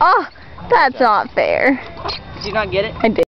Oh, that's not fair. Did you not get it? I did.